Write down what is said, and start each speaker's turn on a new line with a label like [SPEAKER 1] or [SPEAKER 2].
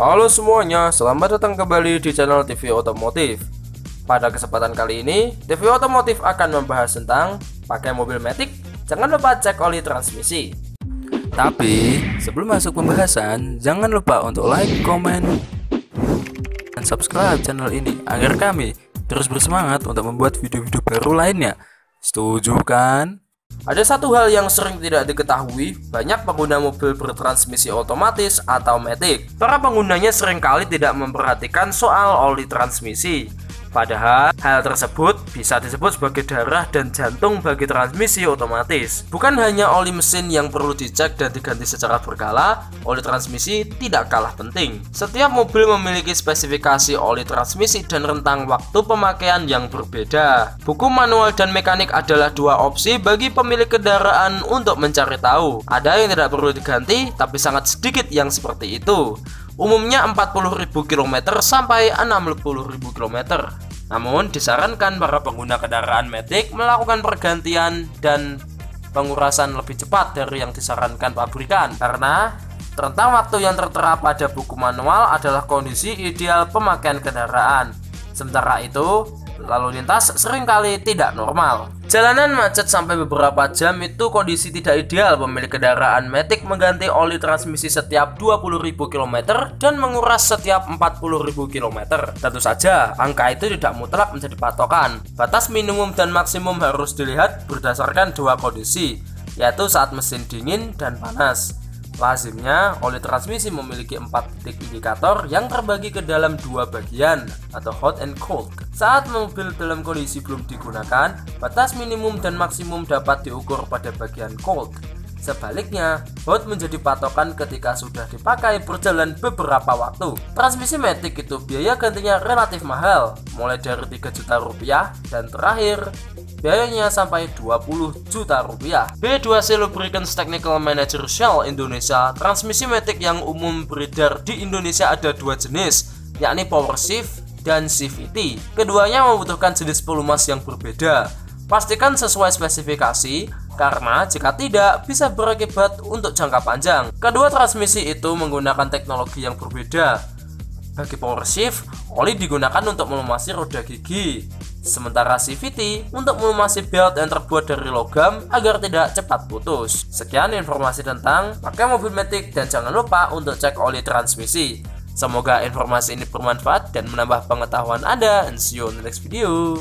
[SPEAKER 1] Halo semuanya, selamat datang kembali di channel TV Otomotif. Pada kesempatan kali ini, TV Otomotif akan membahas tentang pakai mobil Matic, jangan lupa cek oli transmisi.
[SPEAKER 2] Tapi sebelum masuk pembahasan, jangan lupa untuk like, komen, dan subscribe channel ini agar kami terus bersemangat untuk membuat video-video baru lainnya. Setuju kan?
[SPEAKER 1] Ada satu hal yang sering tidak diketahui, banyak pengguna mobil bertransmisi otomatis atau matic. Para penggunanya sering kali tidak memperhatikan soal oli transmisi. Padahal hal tersebut bisa disebut sebagai darah dan jantung bagi transmisi otomatis. Bukan hanya oli mesin yang perlu dicek dan diganti secara berkala, oli transmisi tidak kalah penting. Setiap mobil memiliki spesifikasi oli transmisi dan rentang waktu pemakaian yang berbeda. Buku manual dan mekanik adalah dua opsi bagi pemilik kendaraan untuk mencari tahu. Ada yang tidak perlu diganti, tapi sangat sedikit yang seperti itu umumnya 40.000 km sampai 60.000 km. Namun disarankan para pengguna kendaraan Matic melakukan pergantian dan pengurasan lebih cepat dari yang disarankan pabrikan karena rentang waktu yang tertera pada buku manual adalah kondisi ideal pemakaian kendaraan. Sementara itu, lalu lintas sering kali tidak normal. Jalanan macet sampai beberapa jam itu kondisi tidak ideal pemilik kendaraan Matic mengganti oli transmisi setiap 20.000 km dan menguras setiap 40.000 km. Tentu saja, angka itu tidak mutlak menjadi patokan. Batas minimum dan maksimum harus dilihat berdasarkan dua kondisi, yaitu saat mesin dingin dan panas. Lazimnya, oli transmisi memiliki empat titik indikator yang terbagi ke dalam dua bagian atau hot and cold. Saat mobil dalam kondisi belum digunakan, batas minimum dan maksimum dapat diukur pada bagian cold. Sebaliknya, hot menjadi patokan ketika sudah dipakai berjalan beberapa waktu. Transmisi Matic itu biaya gantinya relatif mahal, mulai dari 3 juta rupiah dan terakhir biayanya sampai 20 juta rupiah. B2C Lubricants Technical Manager Shell Indonesia, transmisi Matic yang umum beredar di Indonesia ada dua jenis, yakni Power Shift dan CVT. Keduanya membutuhkan jenis pelumas yang berbeda. Pastikan sesuai spesifikasi, karena jika tidak bisa berakibat untuk jangka panjang. Kedua transmisi itu menggunakan teknologi yang berbeda. Bagi power shift, oli digunakan untuk melumasi roda gigi, sementara CVT untuk melumasi belt yang terbuat dari logam agar tidak cepat putus. Sekian informasi tentang pakai mobil Matic dan jangan lupa untuk cek oli transmisi. Semoga informasi ini bermanfaat dan menambah pengetahuan Anda and see you in the next video.